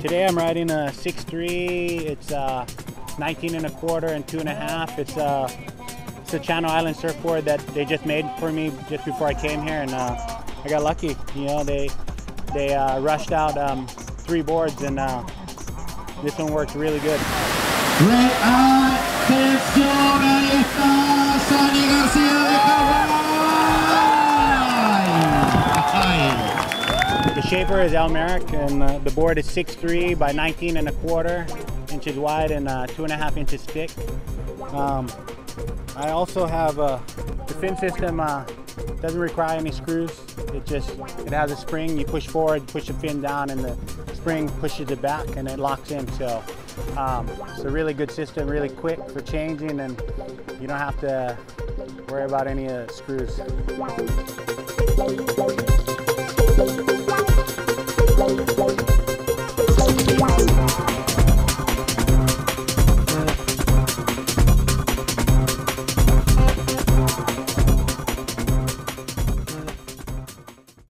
Today I'm riding a 6.3. It's uh, 19 and a quarter and two and a half. It's, uh, it's a Channel Island surfboard that they just made for me just before I came here, and uh, I got lucky. You know, they they uh, rushed out um, three boards, and uh, this one works really good. Shaper is Al Merrick, and uh, the board is 6'3 by 19 and a quarter inches wide and uh, two and a half inches thick. Um, I also have a, the fin system uh, doesn't require any screws. It just it has a spring. You push forward, push the fin down, and the spring pushes it back, and it locks in. So um, it's a really good system, really quick for changing, and you don't have to worry about any uh, screws.